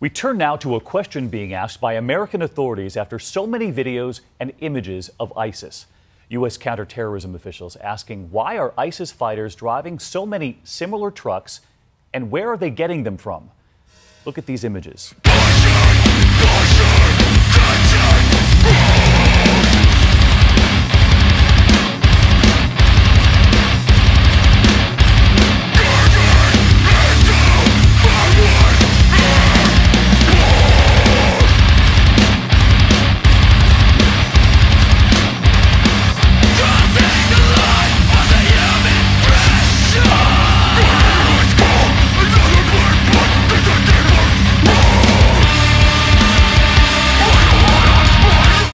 We turn now to a question being asked by American authorities after so many videos and images of ISIS. U.S. counterterrorism officials asking why are ISIS fighters driving so many similar trucks and where are they getting them from? Look at these images.